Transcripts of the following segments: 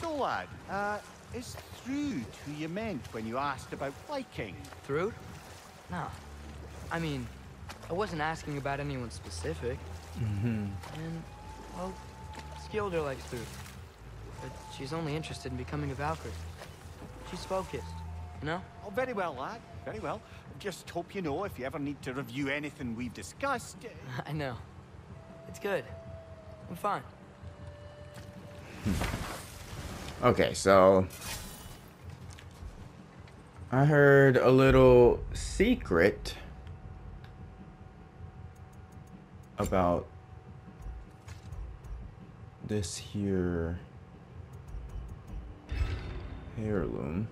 So, lad, uh, is Thrud who you meant when you asked about Viking? Thrud? No. I mean, I wasn't asking about anyone specific. Mm-hmm. And, well, Skilder likes Thrud. But she's only interested in becoming a Valkyrie. She's focused, you know? Oh, very well, lad. Very well. Just hope you know if you ever need to review anything we've discussed. I know. It's good. I'm fine. Okay, so I heard a little secret about this here heirloom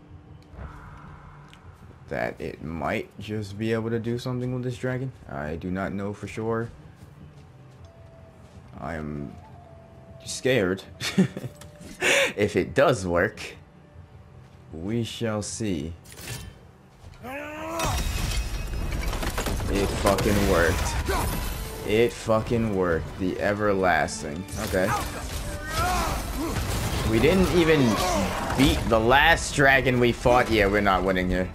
that it might just be able to do something with this dragon. I do not know for sure. I am scared. if it does work, we shall see. It fucking worked. It fucking worked. The everlasting. Okay. We didn't even beat the last dragon we fought. Yeah, we're not winning here.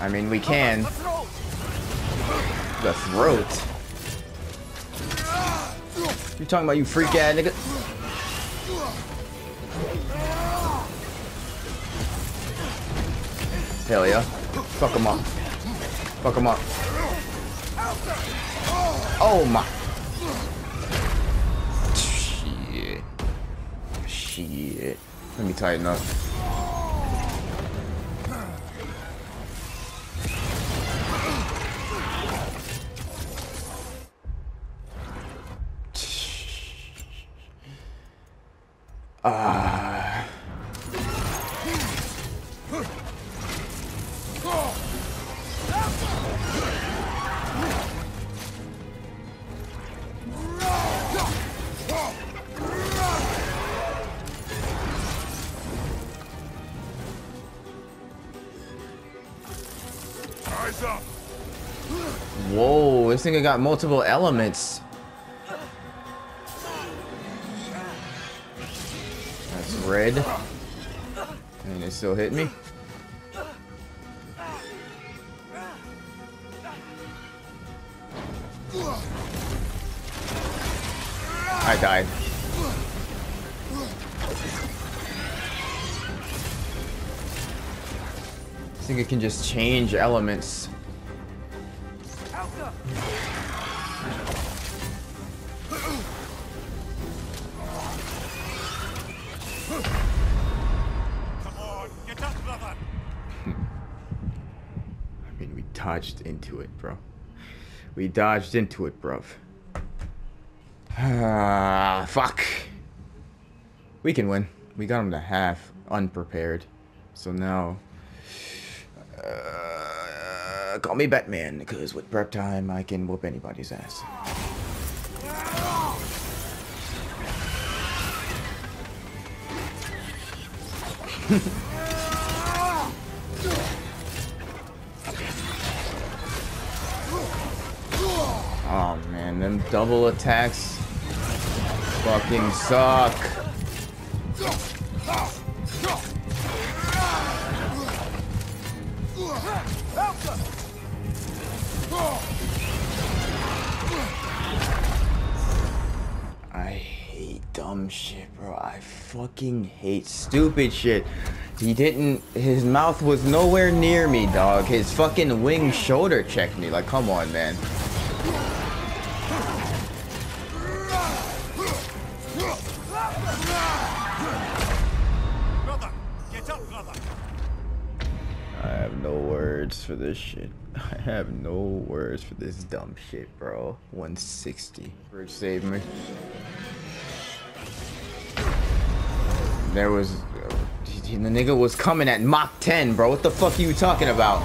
I mean, we can. The throat. You talking about you freak ass nigga? Hell yeah. Fuck him up. Fuck him up. Oh my. Shit. Shit. Let me tighten up. Thing got multiple elements. That's red. And it still hit me. I died. I think it can just change elements. I mean, we dodged into it, bro. We dodged into it, bruv. Ah, fuck. We can win. We got him to half unprepared. So now... Uh, Uh, call me Batman, because with prep time, I can whoop anybody's ass. Oh man, them double attacks fucking suck. Fucking hate stupid shit. He didn't. His mouth was nowhere near me, dog. His fucking wing shoulder checked me. Like, come on, man. Brother, get up, brother. I have no words for this shit. I have no words for this dumb shit, bro. 160. Bridge save me. There was... The nigga was coming at Mach 10, bro. What the fuck are you talking about?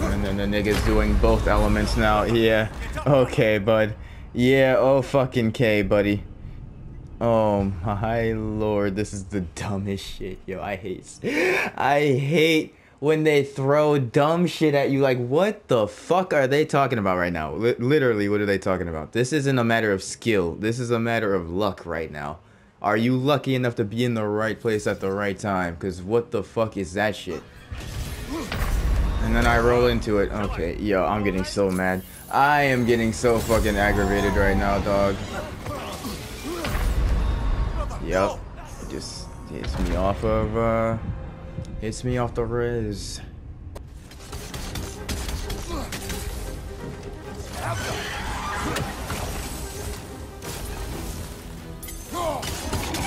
And then the nigga's doing both elements now. Yeah. Okay, bud. Yeah, oh fucking K, buddy. Um, oh my lord, this is the dumbest shit. Yo, I hate I hate when they throw dumb shit at you like what the fuck are they talking about right now? L literally, what are they talking about? This isn't a matter of skill. This is a matter of luck right now. Are you lucky enough to be in the right place at the right time? Cuz what the fuck is that shit? And then I roll into it. Okay, yo, I'm getting so mad. I am getting so fucking aggravated right now, dog. Yep. It Just hits me off of, uh... Hits me off the riz.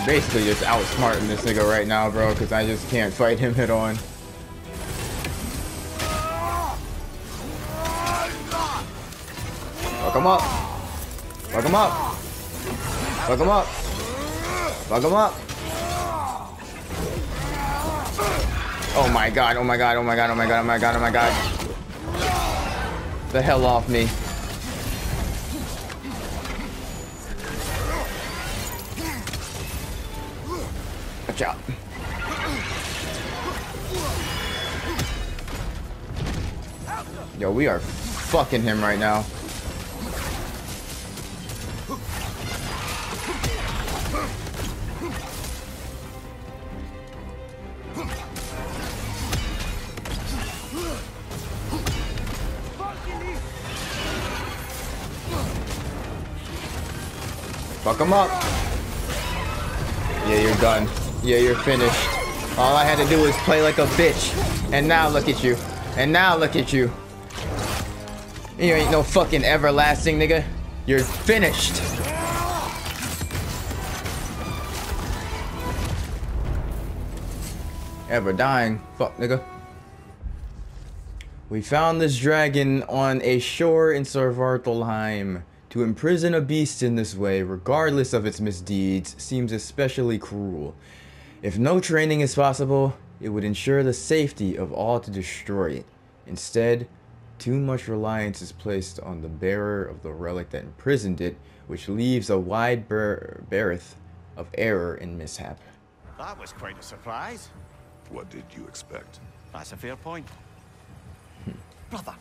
Basically just outsmarting this nigga right now, bro, because I just can't fight him head on. Fuck him up. Fuck him up. Fuck him up. Fuck him up. Oh my god, oh my god, oh my god, oh my god, oh my god, oh my god. The hell off me. Watch out. Yo, we are fucking him right now. Fuck him up. Yeah, you're done. Yeah, you're finished. All I had to do was play like a bitch. And now look at you. And now look at you. You ain't no fucking everlasting, nigga. You're finished. Ever dying. Fuck, nigga. We found this dragon on a shore in Svartalfheim. To imprison a beast in this way, regardless of its misdeeds, seems especially cruel. If no training is possible, it would ensure the safety of all to destroy it. Instead, too much reliance is placed on the bearer of the relic that imprisoned it, which leaves a wide berth of error and mishap. That was quite a surprise. What did you expect? That's a fair point. Hmm. Brother,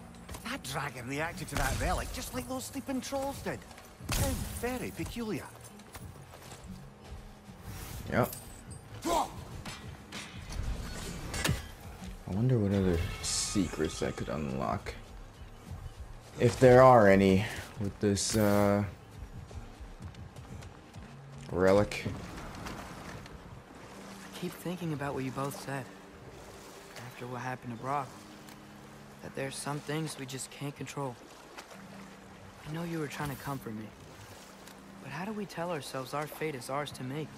that dragon reacted to that relic just like those sleeping trolls did. How very peculiar. Yep. I wonder what other secrets I could unlock. If there are any with this uh, relic. I keep thinking about what you both said. After what happened to Brok. That there's some things we just can't control. I know you were trying to comfort me. But how do we tell ourselves our fate is ours to make?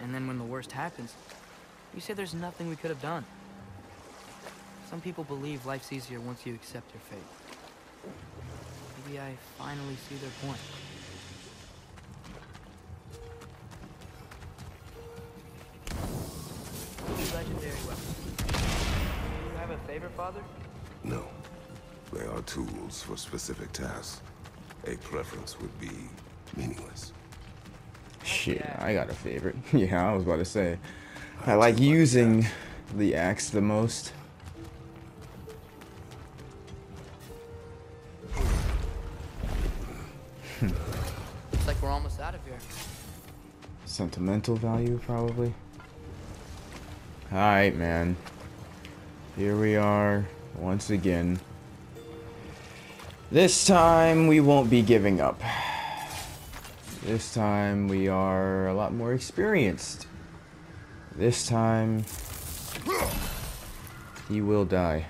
And then when the worst happens, you say there's nothing we could have done. Some people believe life's easier once you accept your fate. Maybe I finally see their point. Legendary weapons. Do you have a favorite, Father? No. They are tools for specific tasks. A preference would be meaningless. Shit, I got a favorite. yeah, I was about to say. I like using the axe the most. Looks like we're almost out of here. Sentimental value, probably. Alright, man. Here we are, once again. This time, we won't be giving up. This time, we are a lot more experienced. This time, he will die.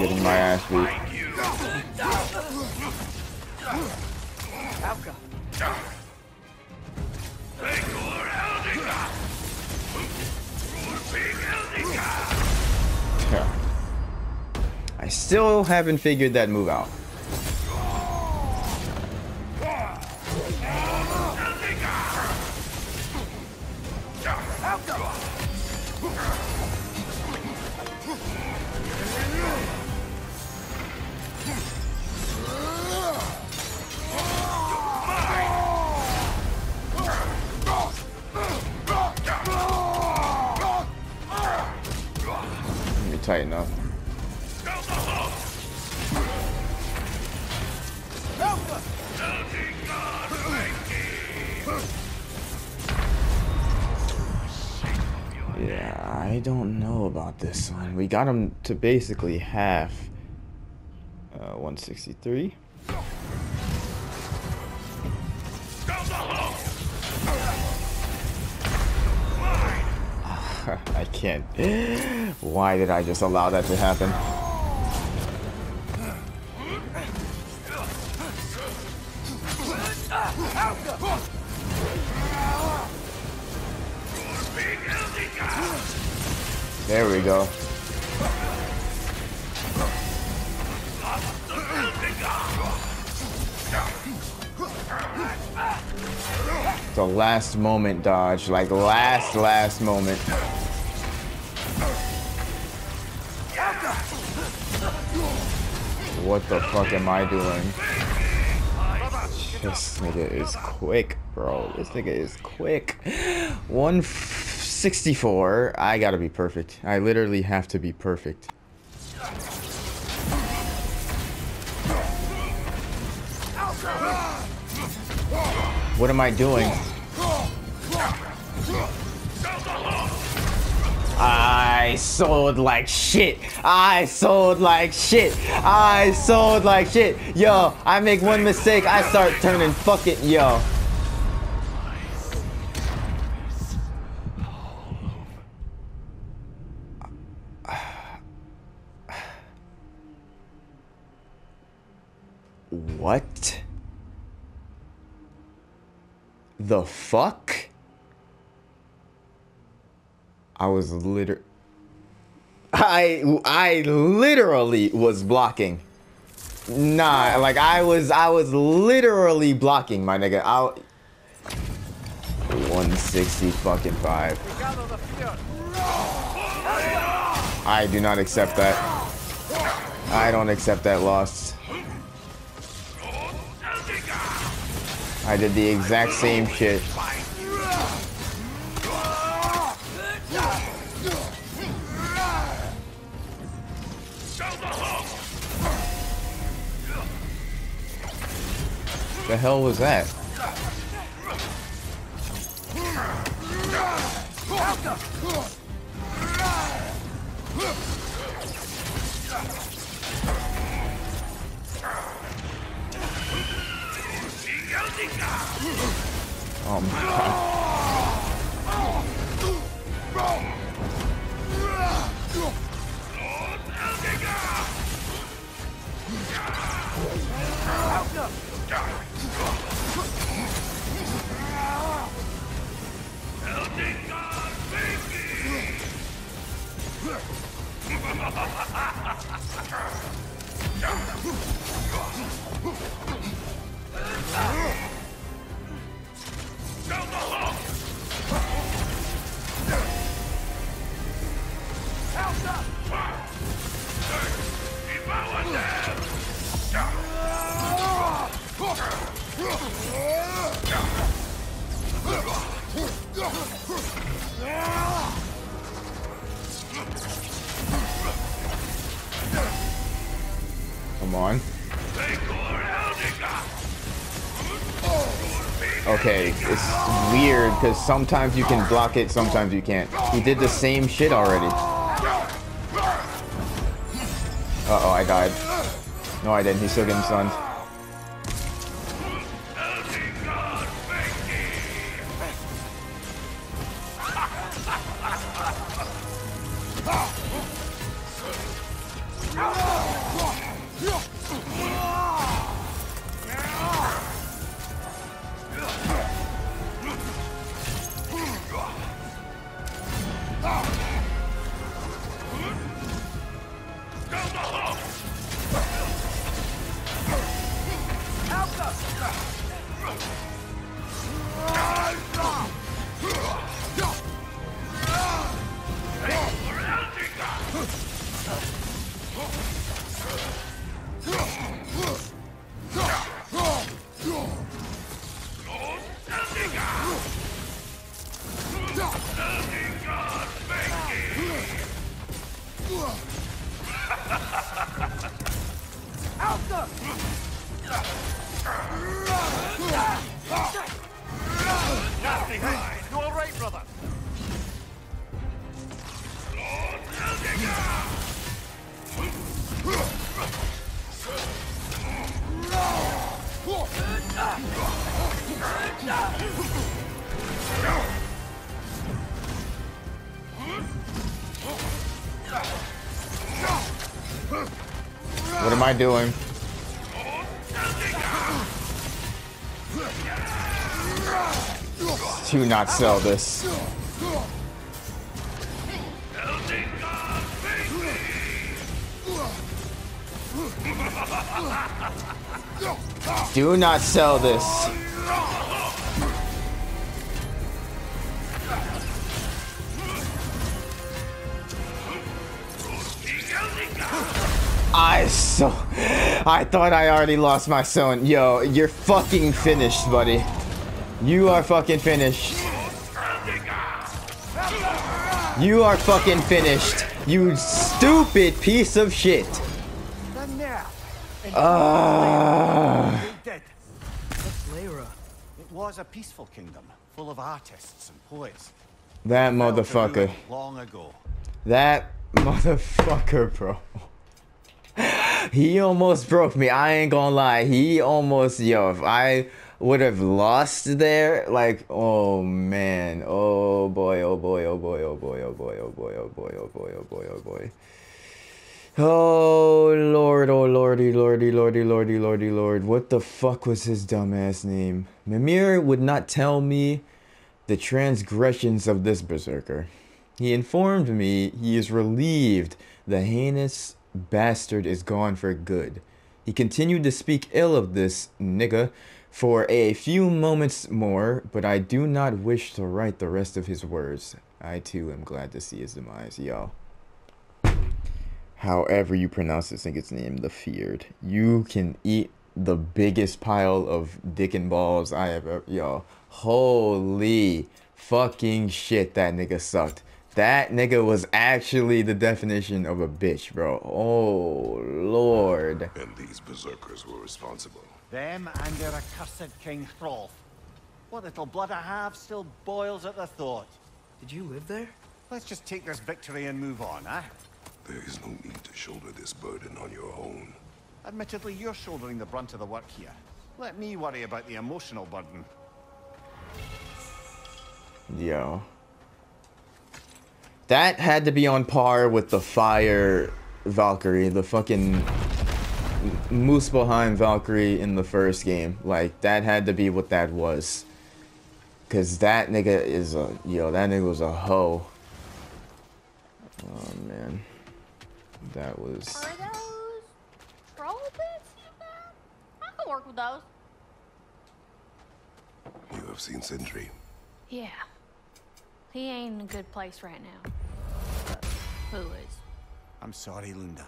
getting my ass beat. Yeah. I still haven't figured that move out. Don't know about this one. We got him to basically half. Uh, 163. I can't. Why did I just allow that to happen? There we go. The last moment dodge, like last, last moment. What the fuck am I doing? This nigga is quick, bro. This nigga is quick. 164. I gotta be perfect. I literally have to be perfect. What am I doing? I sold like shit. I sold like shit. I sold like shit. Yo, I make one mistake, I start turning fucking yo. What? The fuck? I was liter I I literally was blocking. Nah, like I was I was literally blocking my nigga. I 160 fucking 5. I do not accept that. I don't accept that loss. I did the exact same shit. The hell was that? Oh my god. On. Okay, it's weird because sometimes you can block it, sometimes you can't. He did the same shit already. Uh-oh, I died. No, I didn't. He's still getting stunned. I doing? Do not sell this. Do not sell this. I thought I already lost my son. Yo, you're fucking finished, buddy. You are fucking finished. You are fucking finished. You stupid piece of shit. The nerve. Ah. They did. What's Lyra? It was a peaceful kingdom, full of artists and poets. That motherfucker. Long ago. That motherfucker, bro. He almost broke me. I ain't gonna lie. He almost, yo, if I would have lost there, like, oh man. Oh boy, oh boy, oh boy, oh boy, oh boy, oh boy, oh boy, oh boy, oh boy, oh boy. Oh lord, oh lordy, lordy, lordy, lordy, lordy, lordy, lord. What the fuck was his dumbass name? Mimir would not tell me the transgressions of this berserker. He informed me he is relieved the heinous bastard is gone for good. He continued to speak ill of this nigga for a few moments more, but I do not wish to write the rest of his words. I too am glad to see his demise, y'all. However you pronounce this nigga's name, the feared. You can eat the biggest pile of dick and balls I have ever, yo. Holy fucking shit, that nigga sucked. That nigga was actually the definition of a bitch, bro. Oh, lord. And these berserkers were responsible. Them and their accursed King Hrolf. What little blood I have still boils at the thought. Did you live there? Let's just take this victory and move on, eh? There is no need to shoulder this burden on your own. Admittedly, you're shouldering the brunt of the work here. Let me worry about the emotional burden. Yo. That had to be on par with the fire Valkyrie, the fucking Muspelheim Valkyrie in the first game. Like, that had to be what that was. Cause that nigga is a, yo, that nigga was a hoe. Oh man. That was, Are those troll bits you got? I can work with those. You have seen Sindri. Yeah. He ain't in a good place right now. But who is? I'm sorry, Lunda.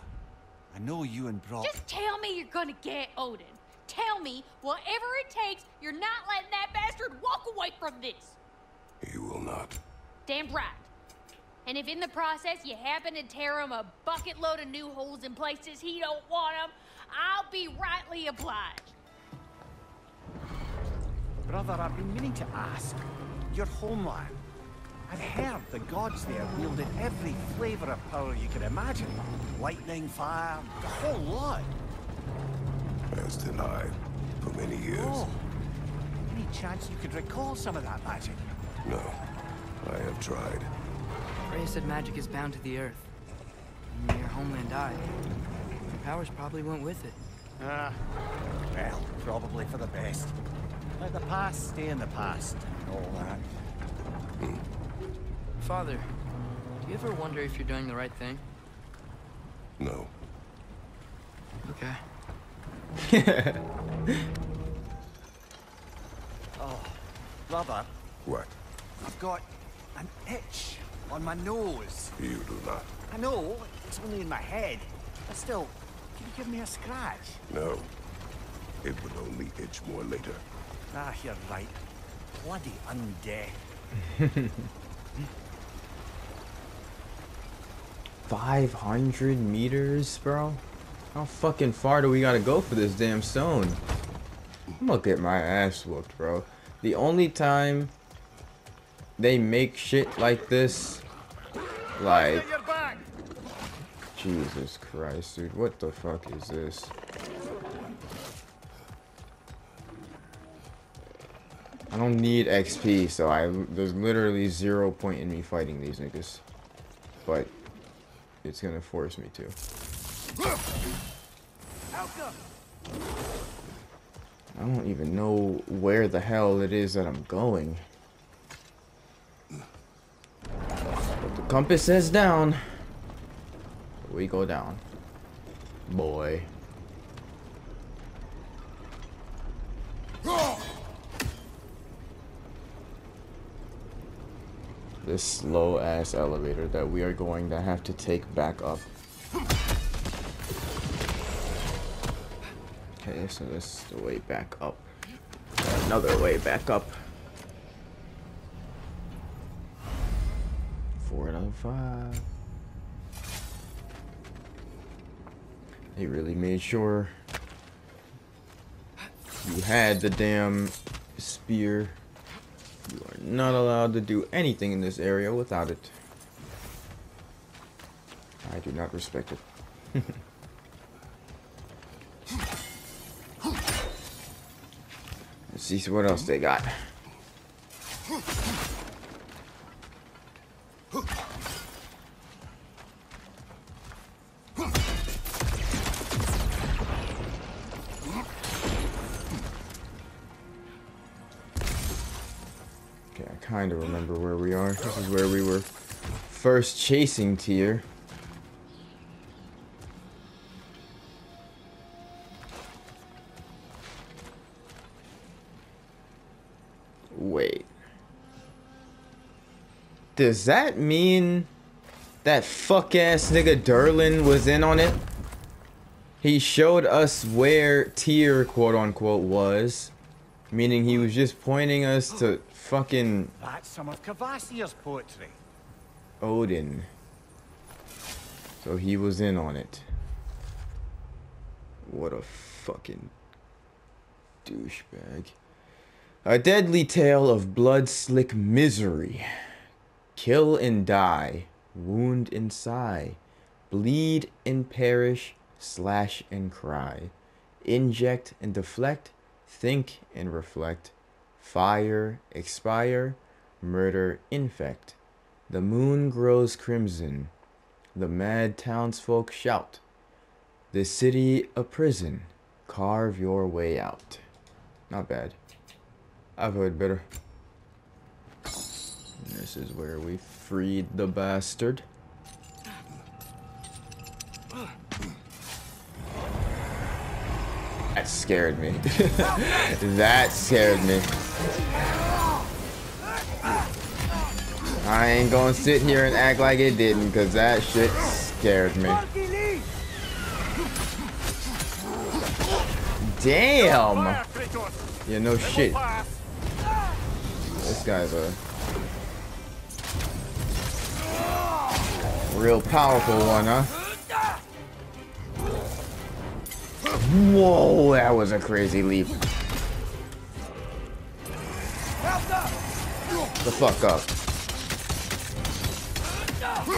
I know you and Brok. Just tell me you're gonna get Odin. Tell me, whatever it takes, you're not letting that bastard walk away from this. You will not. Damn right. And if in the process you happen to tear him a bucket load of new holes in places he don't want them, I'll be rightly obliged. Brother, I've been meaning to ask. Your homeland. I've heard the gods there wielded every flavor of power you could imagine. Lightning, fire, the whole lot. As did I, for many years. Oh. Any chance you could recall some of that magic? No, I have tried. Freya said magic is bound to the earth. And your homeland died, your powers probably went with it. Ah, well, probably for the best. Let the past stay in the past and all that. Father, do you ever wonder if you're doing the right thing? No. Okay. Oh, brother, What? I've got an itch on my nose. You do not. I know, it's only in my head. But still, can you give me a scratch? No. It will only itch more later. Ah, you're right. Bloody undead. Five hundred meters, bro. How fucking far do we gotta go for this damn stone? I'm gonna get my ass whooped, bro. The only time they make shit like this, like, Jesus Christ, dude, what the fuck is this? I don't need XP, so I there's literally zero point in me fighting these niggas. But it's gonna force me to. I don't even know where the hell it is that I'm going. But the compass says down. We go down. Boy. This slow ass elevator that we are going to have to take back up. Okay, so this is the way back up. Another way back up. Four out of five. They really made sure you had the damn spear. Not allowed to do anything in this area without it. I do not respect it. Let's see what else they got. First chasing Tyr. Wait. Does that mean that fuck ass nigga Durlin was in on it? He showed us where Tyr quote unquote was. Meaning he was just pointing us to fucking That's some of Kvasir's poetry. Odin. So he was in on it. What a fucking douchebag. A deadly tale of blood slick misery. Kill and die, wound and sigh, bleed and perish, slash and cry, inject and deflect, think and reflect, fire, expire, murder, infect. The moon grows crimson, the mad townsfolk shout, the city a prison, carve your way out. Not bad. I've heard better. And this is where we freed the bastard. That scared me. that scared me. I ain't gonna sit here and act like it didn't, cause that shit scared me. Damn! Yeah, no shit. This guy's a real powerful one, huh? Whoa, that was a crazy leap. The fuck up. Ah,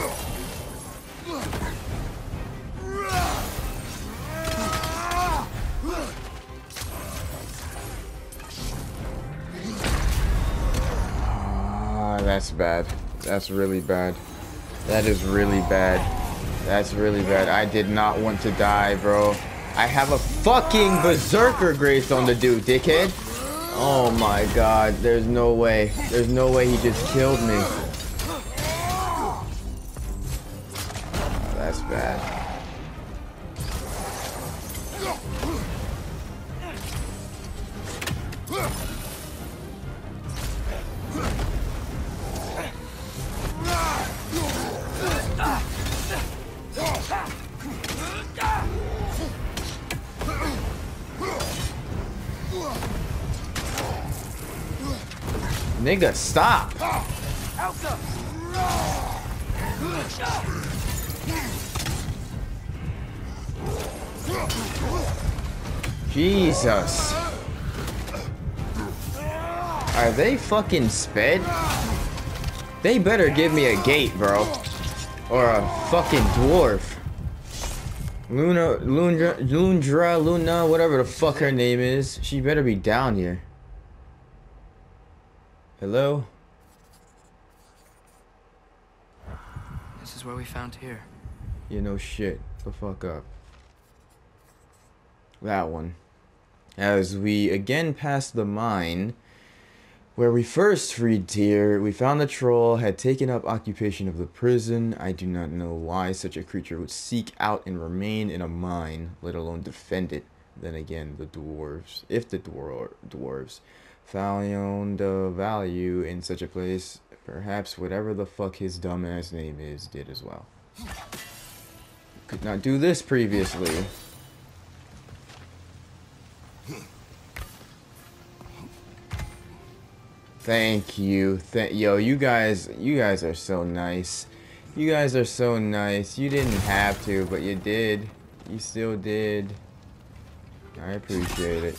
that's bad. That's really bad. That is really bad. That's really bad. I did not want to die, bro. I have a fucking Berserker Grace on the dude, dickhead. Oh my god. There's no way. There's no way he just killed me. Nigga, stop. Elsa, Jesus. Are they fucking sped? They better give me a gate, bro. Or a fucking dwarf. Luna, Lundra, Lundra, Luna, whatever the fuck her name is. She better be down here. Hello? This is where we found here. You know shit. The fuck up. That one. As we again passed the mine, where we first freed Tyr, we found the troll had taken up occupation of the prison. I do not know why such a creature would seek out and remain in a mine, let alone defend it. Then again, the dwarves, if the dwar dwarves found the value in such a place, perhaps whatever the fuck his dumbass name is did as well. Could not do this previously. Thank you. Th Yo, you guys, you guys are so nice. You guys are so nice. You didn't have to, but you did. You still did. I appreciate it.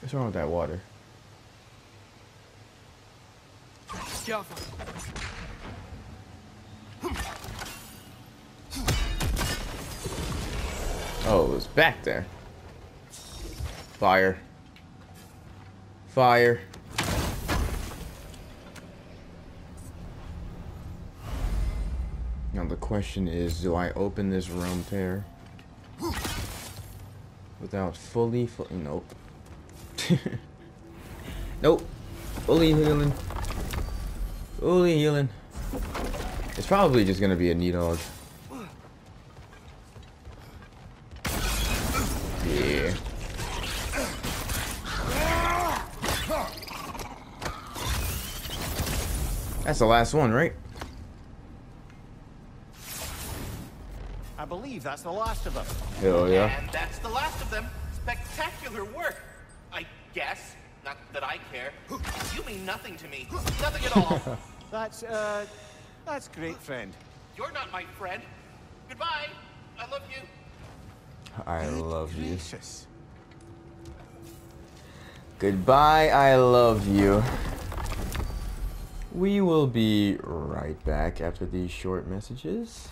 What's wrong with that water? Oh, it was back there. Fire. Fire. Now the question is, do I open this room tear? Without fully, fu nope. nope. Fully healing. Fully healing. It's probably just gonna be a knee dog. Yeah. That's the last one, right? I believe that's the last of them. Hell yeah. And that's the last of them. Spectacular work. I guess. Not that I care. You mean nothing to me. Nothing at all. That's, uh, that's great, friend. You're not my friend. Goodbye. I love you. I love you. Gracious. Goodbye, I love you. We will be right back after these short messages.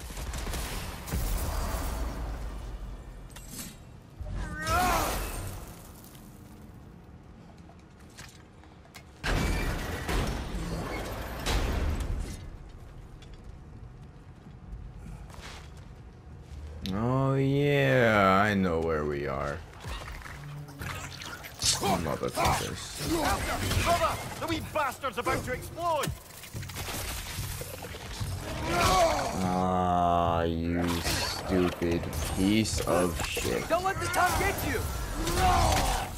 Oh yeah, I know where we are. Motherfuckers. Brother, the wee bastard's about to explode! Ah, you stupid piece of shit. Don't let the tongue get you! Oh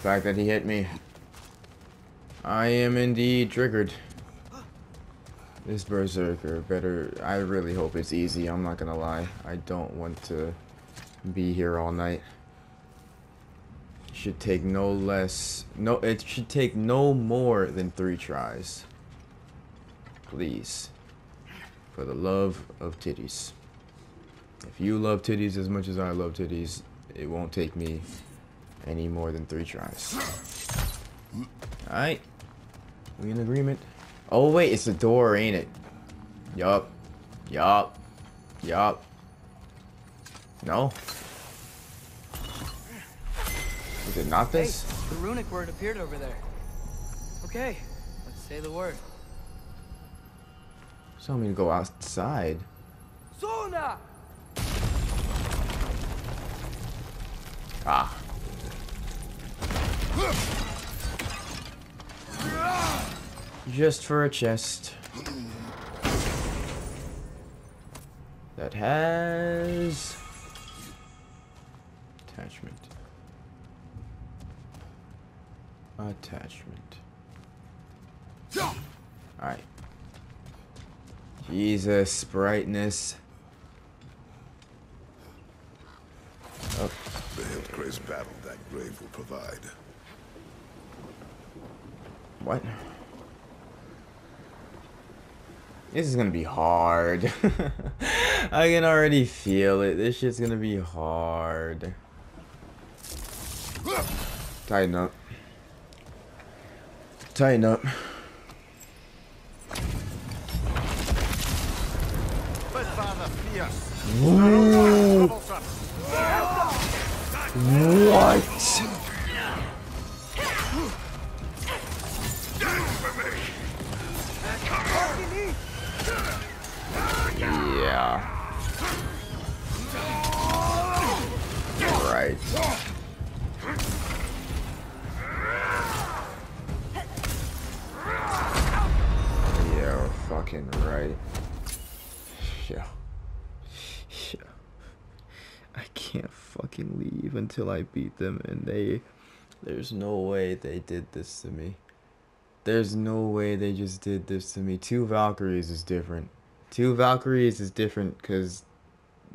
fact that he hit me. I am indeed triggered. This berserker better I really hope it's easy, I'm not gonna lie. I don't want to be here all night. Should take no less no it should take no more than three tries. Please. For the love of titties. If you love titties as much as I love titties, it won't take me any more than three tries. Alright. We in agreement? Oh wait, it's the door, ain't it? Yup. Yup. Yup. No? Is it not Hey, this? the runic word appeared over there. Okay, let's say the word. Tell me to go outside. Suna! Ah. Just for a chest. That has... Attachment. Attachment. Alright. Jesus, brightness. Oh, The Hillcrace battle that grave will provide. What? This is gonna be hard. I can already feel it. This shit's gonna be hard. Tighten up. Tighten up. But Father Fierce. Ooh, Troublesome. what? Until I beat them and they there's no way they did this to me. There's no way they just did this to me. Two Valkyries is different. Two Valkyries is different cuz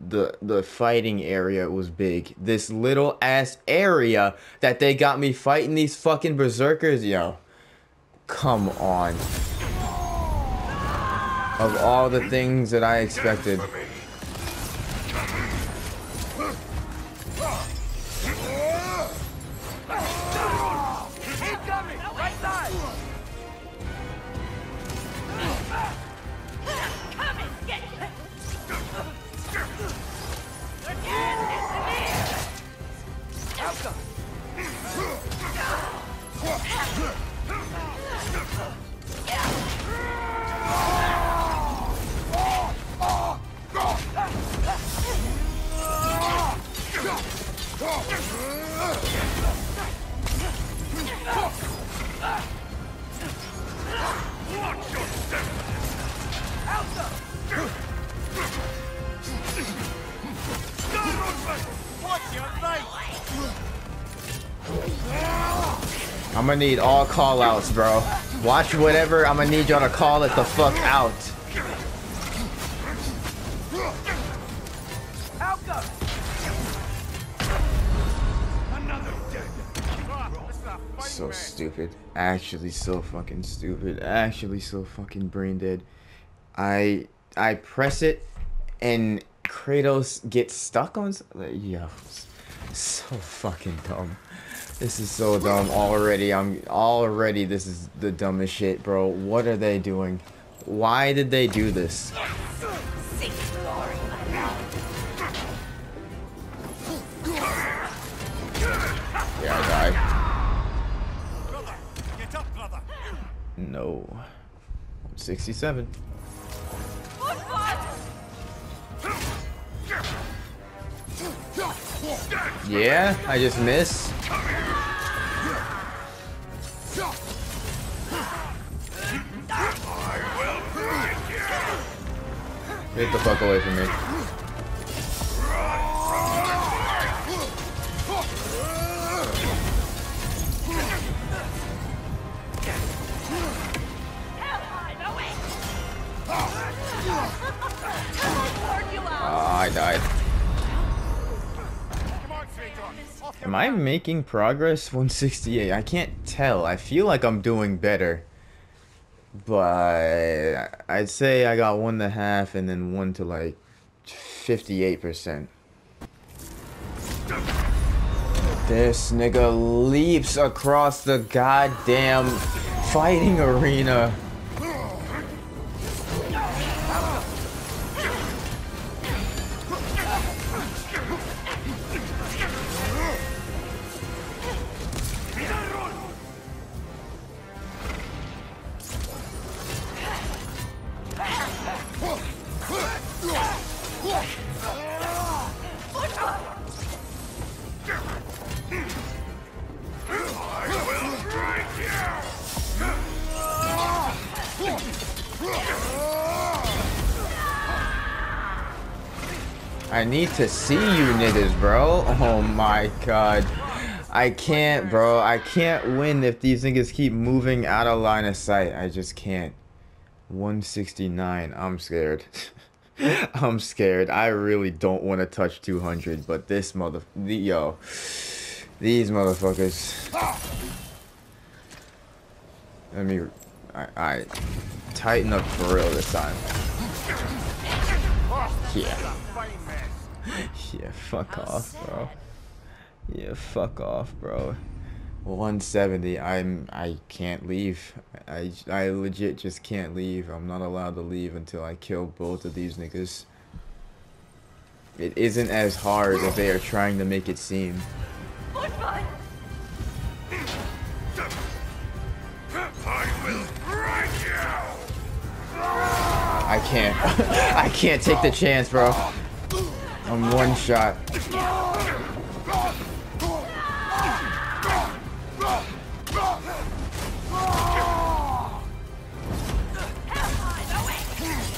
the the fighting area was big. This little ass area that they got me fighting these fucking berserkers, yo. Come on. Of all the things that I expected. Gonna need all call outs, bro. Watch whatever, I'm gonna need y'all to call it the fuck out. So stupid. Actually so fucking stupid. Actually so fucking brain dead. I I press it and Kratos gets stuck on yo. So fucking dumb. This is so dumb already. I'm already this is the dumbest shit, bro. What are they doing? Why did they do this? Yeah, I died. Brother, get up, brother. No. 67. Yeah, I just miss. Get the fuck away from me. Ah, I died. Am I making progress? 168. I can't tell. I feel like I'm doing better. But I'd say I got one and a half and then one to like 58%. This nigga leaps across the goddamn fighting arena. I need to see you niggas, bro. Oh my god. I can't, bro. I can't win if these niggas keep moving out of line of sight. I just can't. 169. I'm scared. I'm scared. I really don't want to touch 200, but this mother... The, yo. These motherfuckers. Let me... I, I... Tighten up for real this time. Yeah. Yeah, fuck off, bro. Yeah, fuck off, bro. 170. I'm. I can't leave. I. I legit just can't leave. I'm not allowed to leave until I kill both of these niggas. It isn't as hard as they are trying to make it seem. I will break you! I can't. I can't take the chance, bro. I'm one shot.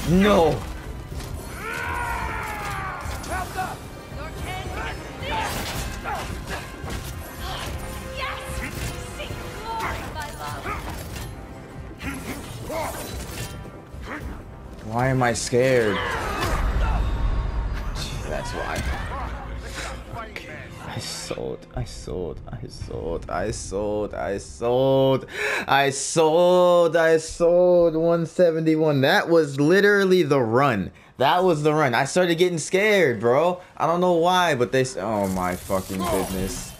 No. Why am I scared? Sold, I sold, I sold, I sold, I sold, I sold, I sold 171. That was literally the run. That was the run. I started getting scared, bro. I don't know why, but they. Oh my fucking goodness.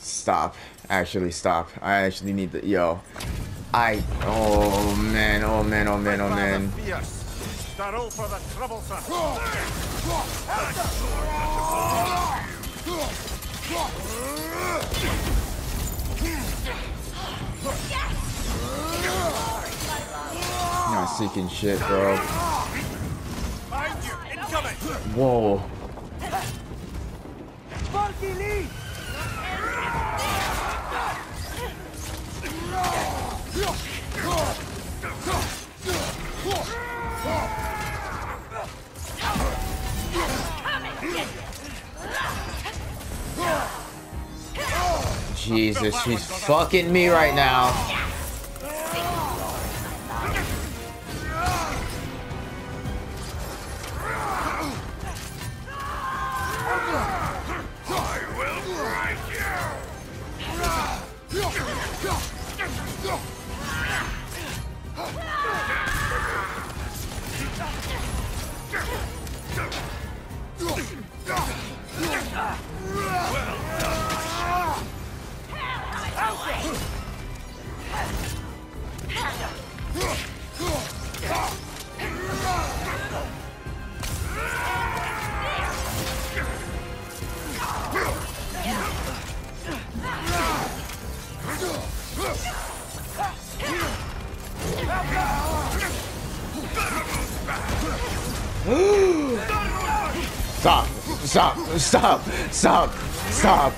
Stop. Actually, stop. I actually need the. Yo. I. Oh man, oh man, oh man, oh man. Start all for the troublesome. Not seeking shit, bro. Whoa. Jesus, she's fucking me right now. Stop. Stop.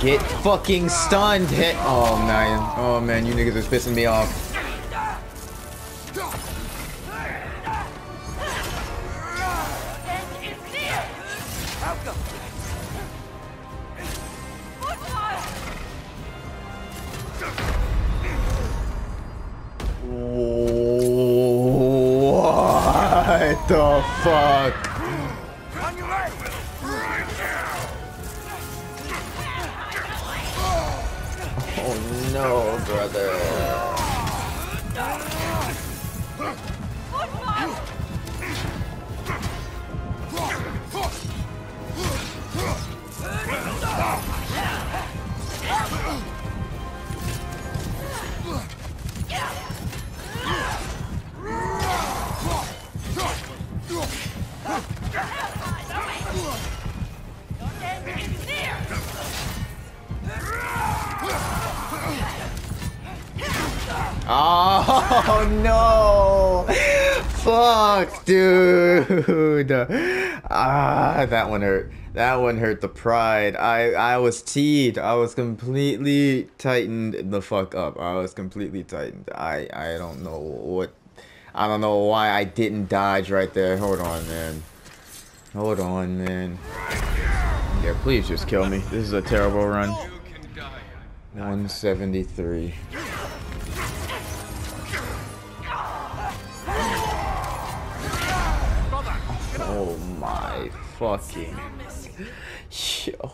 Get fucking stunned. Hit. Oh man. Oh man, you niggas is pissing me off. What the fuck? Oh no, brother. Oh no! Fuck, dude. Ah, that one hurt. That one hurt the pride. I I was teed. I was completely tightened the fuck up. I was completely tightened. I I don't know what. I don't know why I didn't dodge right there. Hold on, man. Hold on, man. Yeah, please just kill me. This is a terrible run. 173. Oh my fucking. Yo.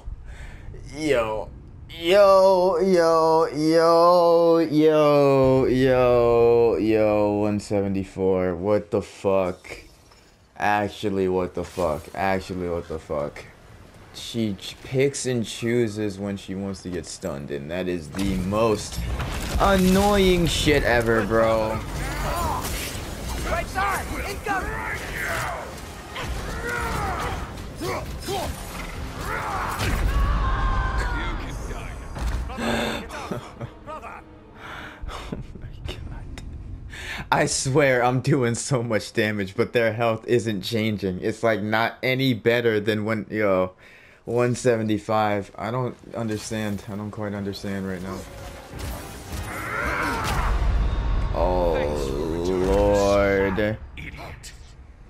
Yo. Yo, yo, yo, yo, yo, yo, 174. What the fuck? Actually, what the fuck? Actually, what the fuck? She picks and chooses when she wants to get stunned, and that is the most annoying shit ever, bro. I swear I'm doing so much damage, but their health isn't changing. It's like not any better than when, yo, 175. I don't understand. I don't quite understand right now. Oh, Lord.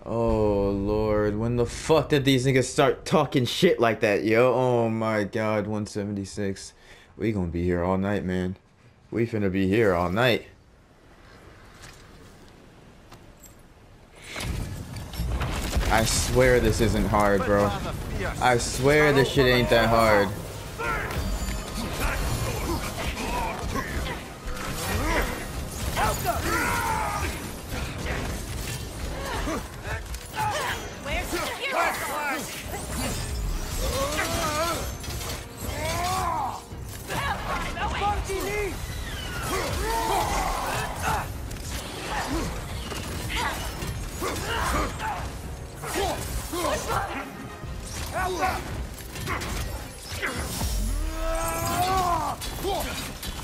Oh, Lord. When the fuck did these niggas start talking shit like that, yo? Oh my god, 176. We gonna be here all night, man. We finna be here all night. I swear this isn't hard, bro. I swear this shit ain't that hard.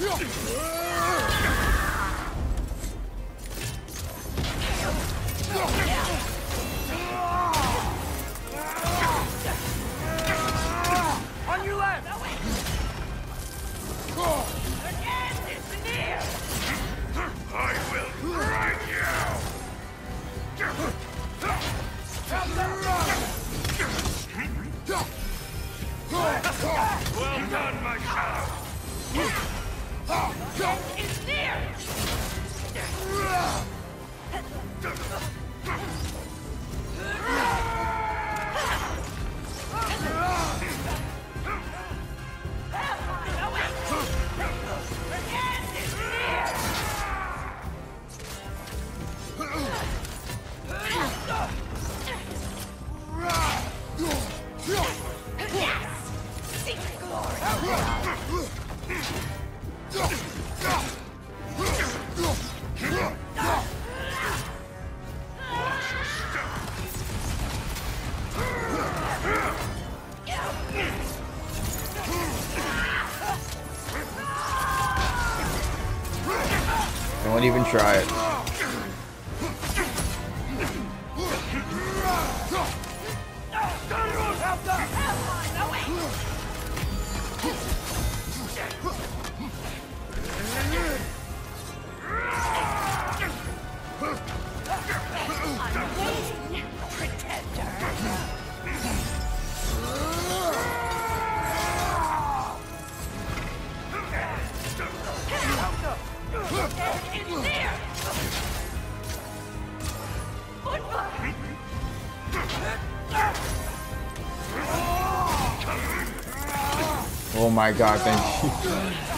On my god, thank you.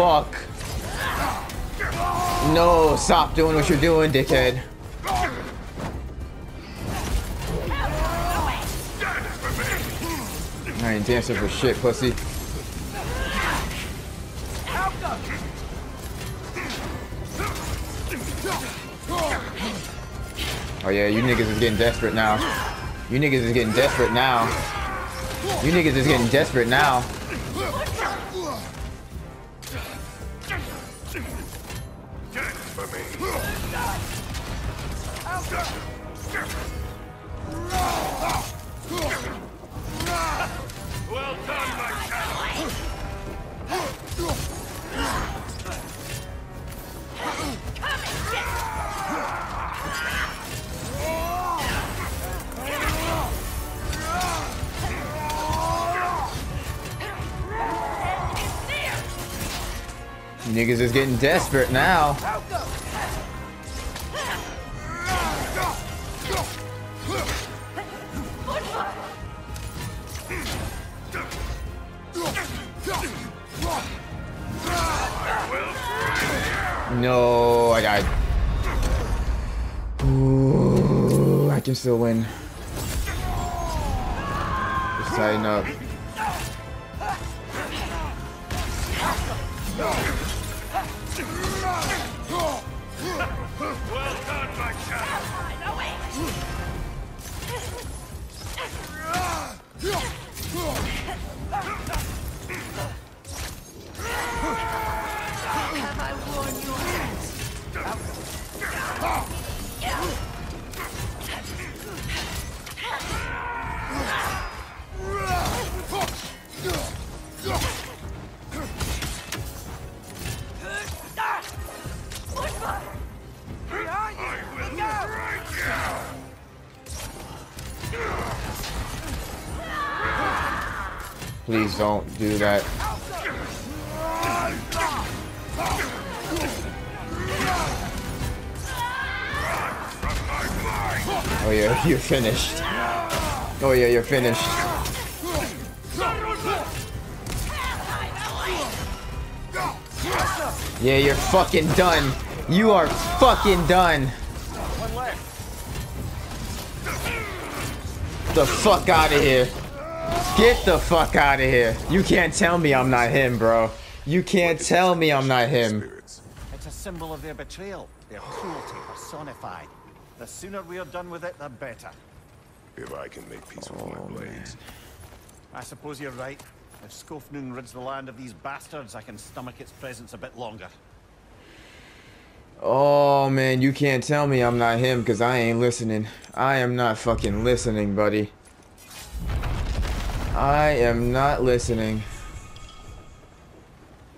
Fuck? No, stop doing what you're doing, dickhead. I ain't dancing for shit, pussy. Oh yeah, you niggas is getting desperate now. You niggas is getting desperate now. You niggas is getting desperate now. Niggas is getting desperate now. No, I died. Ooh, I can still win. Just tighten up. Please don't do that. Oh yeah, you're finished. Oh yeah, you're finished. Yeah, you're fucking done. You are fucking done. The fuck out of here. Get the fuck out of here. You can't tell me I'm not him, bro. You can't tell me I'm not him. It's a symbol of their betrayal, their cruelty personified. The sooner we're done with it, the better. If I can make peace with Oh, my blades. I suppose you're right. If Skofnung rids the land of these bastards, I can stomach its presence a bit longer. Oh man, you can't tell me I'm not him because I ain't listening. I am not fucking listening, buddy. I am not listening.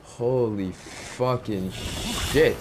Holy fucking shit.